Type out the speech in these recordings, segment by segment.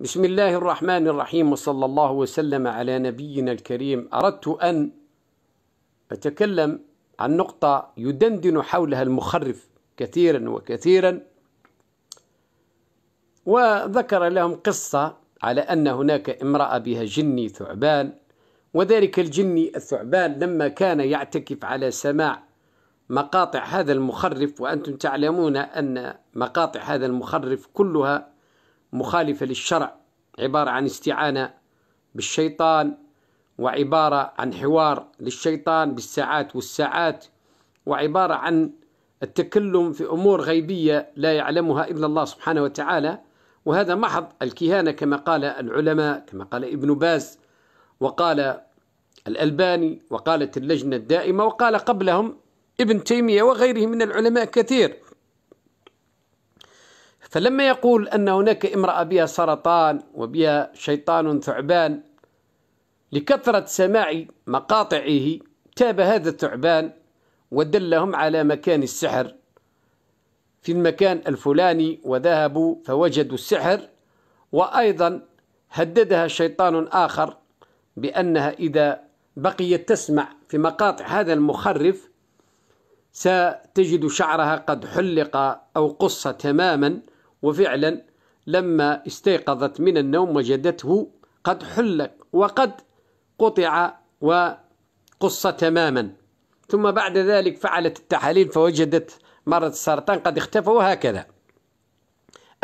بسم الله الرحمن الرحيم وصلى الله وسلم على نبينا الكريم. أردت أن أتكلم عن نقطة يدندن حولها المخرف كثيرا وكثيرا وذكر لهم قصة على أن هناك امرأة بها جني ثعبان وذلك الجني الثعبان لما كان يعتكف على سماع مقاطع هذا المخرف. وأنتم تعلمون أن مقاطع هذا المخرف كلها مخالفة للشرع عبارة عن استعانة بالشيطان وعبارة عن حوار للشيطان بالساعات والساعات وعبارة عن التكلم في أمور غيبية لا يعلمها إلا الله سبحانه وتعالى. وهذا محض الكهانة كما قال العلماء كما قال ابن باز وقال الألباني وقالت اللجنة الدائمة وقال قبلهم ابن تيمية وغيره من العلماء كثير. فلما يقول أن هناك امرأة بها سرطان وبها شيطان ثعبان لكثرة سماع مقاطعه تاب هذا الثعبان ودلهم على مكان السحر. في المكان الفلاني وذهبوا فوجدوا السحر وأيضا هددها شيطان آخر بأنها إذا بقيت تسمع في مقاطع هذا المخرف ستجد شعرها قد حلق أو قص تماما. وفعلا لما استيقظت من النوم وجدته قد حلق وقد قطع وقص تماما. ثم بعد ذلك فعلت التحاليل فوجدت مرض السرطان قد اختفى وهكذا.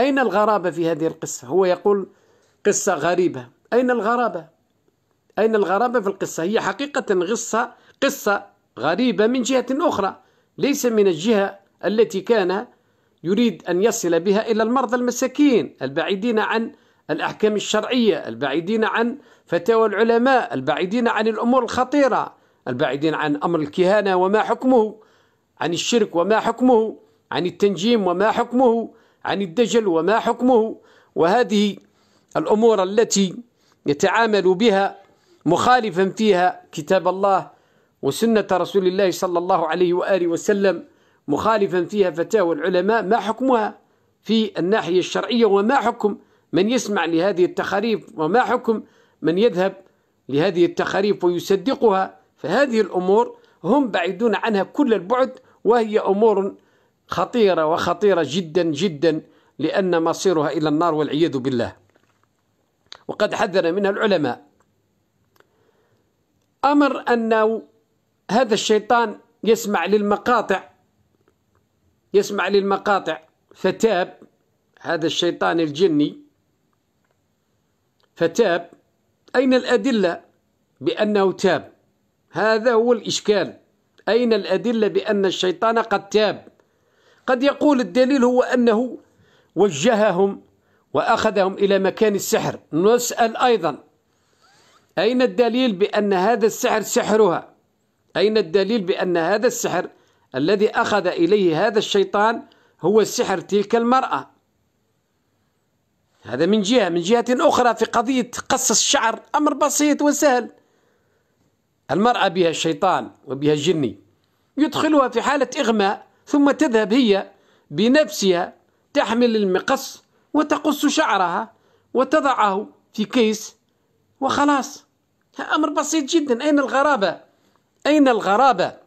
أين الغرابة في هذه القصة؟ هو يقول قصة غريبة. أين الغرابة؟ أين الغرابة في القصة؟ هي حقيقة قصة قصة غريبة من جهة أخرى ليس من الجهة التي كان يريد أن يصل بها إلى المرضى المساكين البعيدين عن الأحكام الشرعية البعيدين عن فتاوى العلماء البعيدين عن الأمور الخطيرة البعيدين عن أمر الكهانة وما حكمه عن الشرك وما حكمه عن التنجيم وما حكمه عن الدجل وما حكمه. وهذه الأمور التي يتعامل بها مخالفا فيها كتاب الله وسنة رسول الله صلى الله عليه وآله وسلم. مخالفا فيها فتاوى العلماء ما حكمها في الناحية الشرعية وما حكم من يسمع لهذه التخاريف وما حكم من يذهب لهذه التخاريف ويصدقها. فهذه الأمور هم بعيدون عنها كل البعد وهي أمور خطيرة وخطيرة جدا جدا لأن مصيرها إلى النار والعياذ بالله. وقد حذر منها العلماء. أمر أنه هذا الشيطان يسمع للمقاطع يسمع للمقاطع. فتاب هذا الشيطان الجني. فتاب أين الأدلة بأنه تاب؟ هذا هو الإشكال. أين الأدلة بأن الشيطان قد تاب؟ قد يقول الدليل هو أنه وجههم وأخذهم إلى مكان السحر. نسأل أيضا أين الدليل بأن هذا السحر سحرها؟ أين الدليل بأن هذا السحر الذي أخذ إليه هذا الشيطان هو السحر تلك المرأة. هذا من جهة من جهة أخرى في قضية قص الشعر أمر بسيط وسهل. المرأة بها الشيطان وبها الجني يدخلها في حالة إغماء ثم تذهب هي بنفسها تحمل المقص وتقص شعرها وتضعه في كيس وخلاص. أمر بسيط جدا. أين الغرابة؟ أين الغرابة؟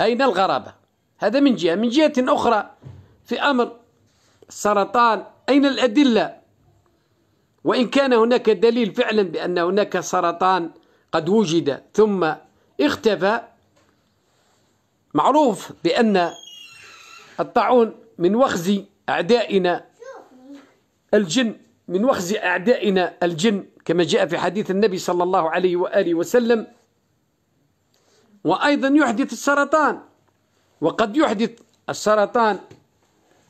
أين الغرابة؟ هذا من جهة. من جهة أخرى في أمر السرطان أين الأدلة؟ وإن كان هناك دليل فعلا بأن هناك سرطان قد وجد ثم اختفى معروف بأن الطاعون من وخز أعدائنا الجن من وخز أعدائنا الجن كما جاء في حديث النبي صلى الله عليه وآله وسلم وأيضا يحدث السرطان. وقد يحدث السرطان.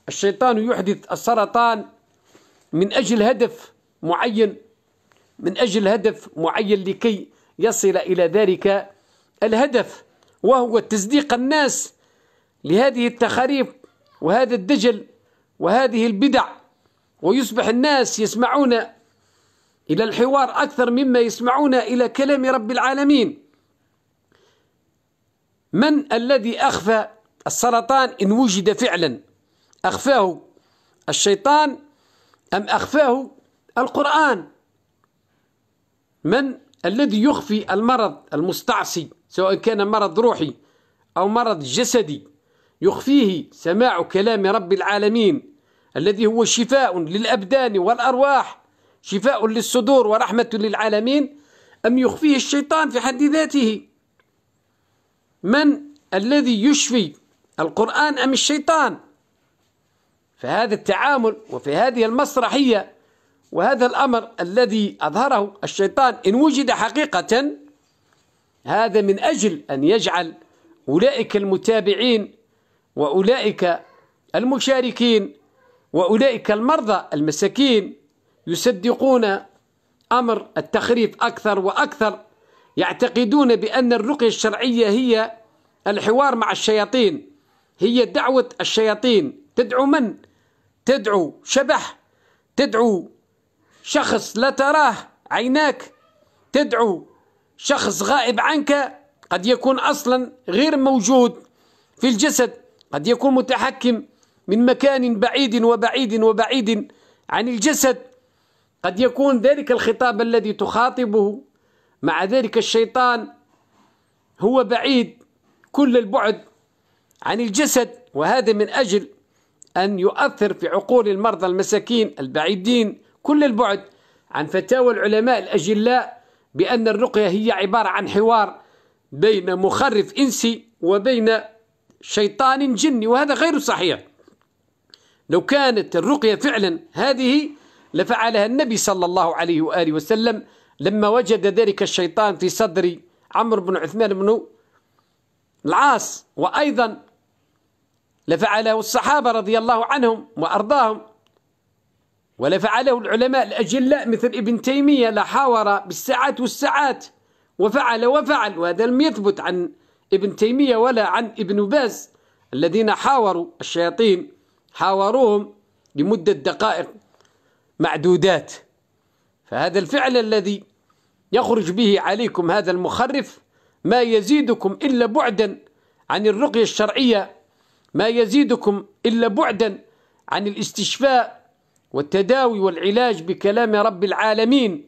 الشيطان يحدث السرطان من أجل هدف معين من أجل هدف معين لكي يصل إلى ذلك الهدف وهو تصديق الناس لهذه التخاريف وهذا الدجل وهذه البدع. ويصبح الناس يسمعون إلى الحوار أكثر مما يسمعون إلى كلام رب العالمين. من الذي أخفى السرطان إن وجد فعلا؟ أخفاه الشيطان أم أخفاه القرآن؟ من الذي يخفي المرض المستعصي سواء كان مرض روحي أو مرض جسدي يخفيه سماع كلام رب العالمين الذي هو شفاء للأبدان والأرواح شفاء للصدور ورحمة للعالمين أم يخفيه الشيطان في حد ذاته؟ من الذي يشفي القرآن أم الشيطان؟ فهذا التعامل وفي هذه المسرحية وهذا الأمر الذي أظهره الشيطان إن وجد حقيقة هذا من أجل أن يجعل أولئك المتابعين وأولئك المشاركين وأولئك المرضى المساكين يصدقون أمر التخريف أكثر وأكثر يعتقدون بأن الرقية الشرعية هي الحوار مع الشياطين. هي دعوة الشياطين. تدعو من؟ تدعو شبح. تدعو شخص لا تراه عيناك. تدعو شخص غائب عنك. قد يكون أصلا غير موجود في الجسد. قد يكون متحكم من مكان بعيد وبعيد وبعيد عن الجسد. قد يكون ذلك الخطاب الذي تخاطبه مع ذلك الشيطان هو بعيد كل البعد عن الجسد وهذا من أجل أن يؤثر في عقول المرضى المساكين البعيدين كل البعد عن فتاوى العلماء الأجلاء بأن الرقية هي عبارة عن حوار بين مخرف إنسي وبين شيطان جني وهذا غير صحيح. لو كانت الرقية فعلا هذه لفعلها النبي صلى الله عليه وآله وسلم لما وجد ذلك الشيطان في صدر عمرو بن عثمان بن العاص وأيضا لفعله الصحابة رضي الله عنهم وأرضاهم ولفعله العلماء الأجلاء مثل ابن تيمية لحاور بالساعات والساعات وفعل وفعل وهذا لم يثبت عن ابن تيمية ولا عن ابن باز الذين حاوروا الشياطين حاوروهم لمدة دقائق معدودات. فهذا الفعل الذي يخرج به عليكم هذا المخرف ما يزيدكم إلا بعدا عن الرقية الشرعية ما يزيدكم إلا بعدا عن الاستشفاء والتداوي والعلاج بكلام رب العالمين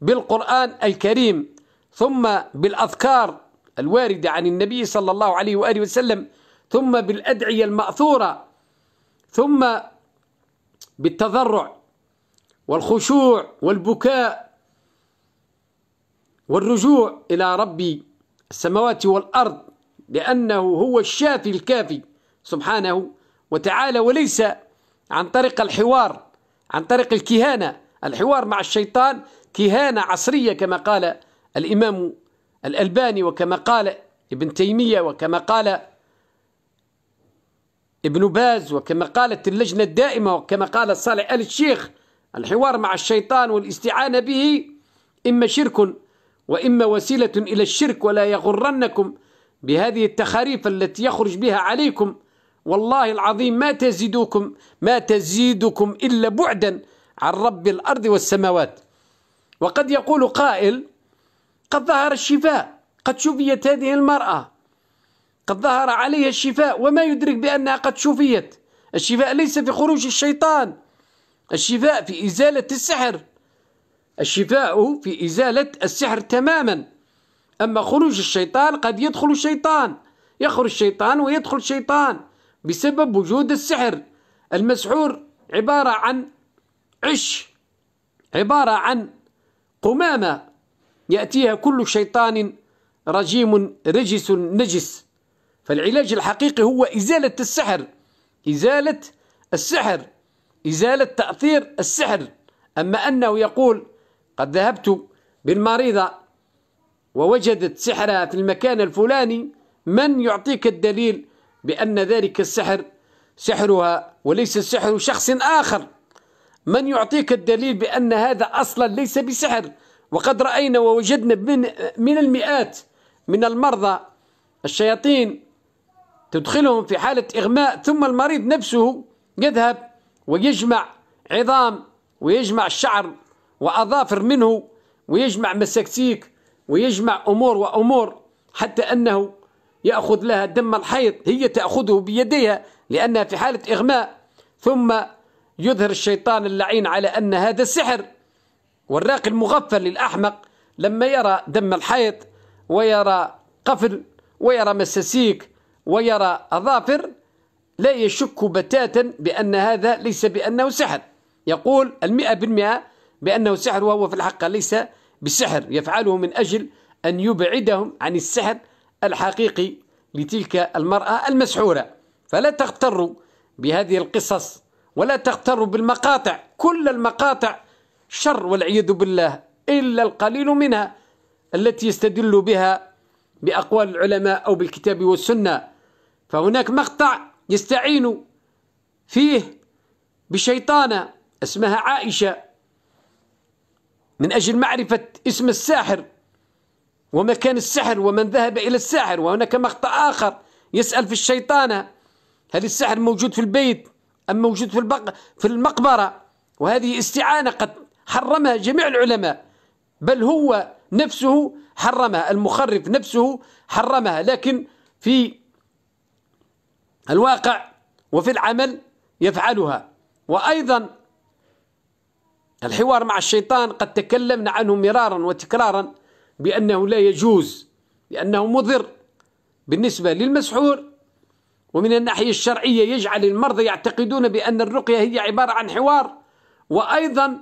بالقرآن الكريم ثم بالأذكار الواردة عن النبي صلى الله عليه وآله وسلم ثم بالأدعية المأثورة ثم بالتضرع والخشوع والبكاء والرجوع إلى رب السماوات والأرض لأنه هو الشافي الكافي سبحانه وتعالى وليس عن طريق الحوار عن طريق الكهانة. الحوار مع الشيطان كهانة عصرية كما قال الإمام الألباني وكما قال ابن تيمية وكما قال ابن باز وكما قالت اللجنة الدائمة وكما قال صالح آل الشيخ. الحوار مع الشيطان والاستعانة به إما شرك وإما وسيلة إلى الشرك ولا يغرنكم بهذه التخاريف التي يخرج بها عليكم. والله العظيم ما تزيدكم ما تزيدكم إلا بعدا عن رب الأرض والسماوات. وقد يقول قائل قد ظهر الشفاء قد شفيت هذه المرأة. قد ظهر عليها الشفاء وما يدرك بأنها قد شفيت. الشفاء ليس في خروج الشيطان الشفاء في إزالة السحر. الشفاء في إزالة السحر تماما. أما خروج الشيطان قد يدخل الشيطان يخرج الشيطان ويدخل الشيطان بسبب وجود السحر. المسحور عبارة عن عش عبارة عن قمامة. يأتيها كل شيطان رجيم رجس نجس. فالعلاج الحقيقي هو إزالة السحر إزالة السحر إزالة تأثير السحر. أما أنه يقول قد ذهبت بالمريضة ووجدت سحرها في المكان الفلاني من يعطيك الدليل بأن ذلك السحر سحرها وليس سحر شخص آخر؟ من يعطيك الدليل بأن هذا أصلا ليس بسحر؟ وقد رأينا ووجدنا من, من المئات من المرضى الشياطين تدخلهم في حالة إغماء ثم المريض نفسه يذهب ويجمع عظام ويجمع الشعر وأظافر منه ويجمع مسكسيك ويجمع أمور وأمور حتى أنه يأخذ لها دم الحيض هي تأخذه بيديها لأنها في حالة إغماء. ثم يظهر الشيطان اللعين على أن هذا سحر. والراقي المغفل الأحمق لما يرى دم الحيط ويرى قفل ويرى مساسيك ويرى أظافر لا يشك بتاتا بأن هذا ليس بأنه سحر. يقول المئة بالمئة بأنه سحر وهو في الحق ليس بسحر يفعله من أجل أن يبعدهم عن السحر الحقيقي لتلك المرأة المسحورة. فلا تغتروا بهذه القصص ولا تغتروا بالمقاطع. كل المقاطع شر والعياذ بالله إلا القليل منها التي يستدل بها بأقوال العلماء أو بالكتاب والسنة. فهناك مقطع يستعين فيه بشيطانة اسمها عائشة. من أجل معرفة اسم الساحر ومكان السحر ومن ذهب إلى الساحر وهناك مقطع آخر يسأل في الشيطانة هل السحر موجود في البيت أم موجود في, البق في المقبرة؟ وهذه استعانة قد حرمها جميع العلماء بل هو نفسه حرمها المخرف نفسه حرمها لكن في الواقع وفي العمل يفعلها. وأيضا الحوار مع الشيطان قد تكلمنا عنه مرارا وتكرارا بأنه لا يجوز لأنه مضر بالنسبة للمسحور. ومن الناحية الشرعية يجعل المرضى يعتقدون بأن الرقية هي عبارة عن حوار. وأيضا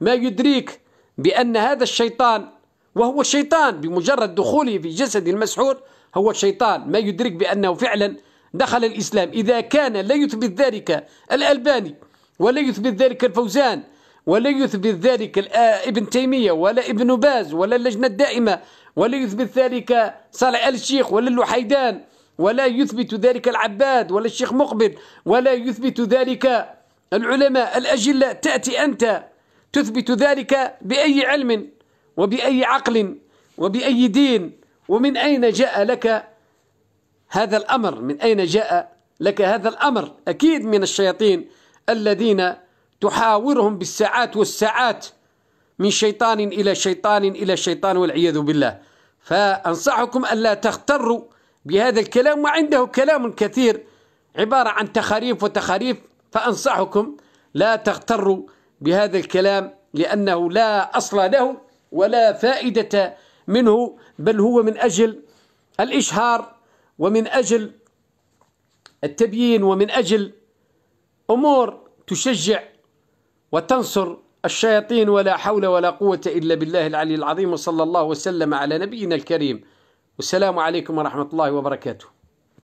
ما يدريك بأن هذا الشيطان وهو شيطان بمجرد دخوله في جسد المسحور هو شيطان. ما يدرك بأنه فعلا دخل الإسلام. إذا كان لا يثبت ذلك الألباني ولا يثبت ذلك الفوزان ولا يثبت ذلك ابن تيمية ولا ابن باز ولا اللجنة الدائمة ولا يثبت ذلك صالح الشيخ ولا اللحيدان ولا يثبت ذلك العباد ولا الشيخ مقبل ولا يثبت ذلك العلماء الأجلاء تأتي أنت. تثبت ذلك بأي علم وبأي عقل وبأي دين ومن أين جاء لك هذا الأمر؟ من أين جاء لك هذا الأمر؟ أكيد من الشياطين الذين تحاورهم بالساعات والساعات من شيطان إلى شيطان إلى شيطان والعياذ بالله. فأنصحكم ألا تغتروا بهذا الكلام وعنده كلام كثير عبارة عن تخاريف وتخاريف. فأنصحكم لا تغتروا بهذا الكلام لأنه لا أصل له ولا فائدة منه بل هو من أجل الإشهار ومن أجل التبيين ومن أجل أمور تشجع وتنصر الشياطين ولا حول ولا قوة إلا بالله العلي العظيم وصلى الله وسلم على نبينا الكريم. والسلام عليكم ورحمة الله وبركاته.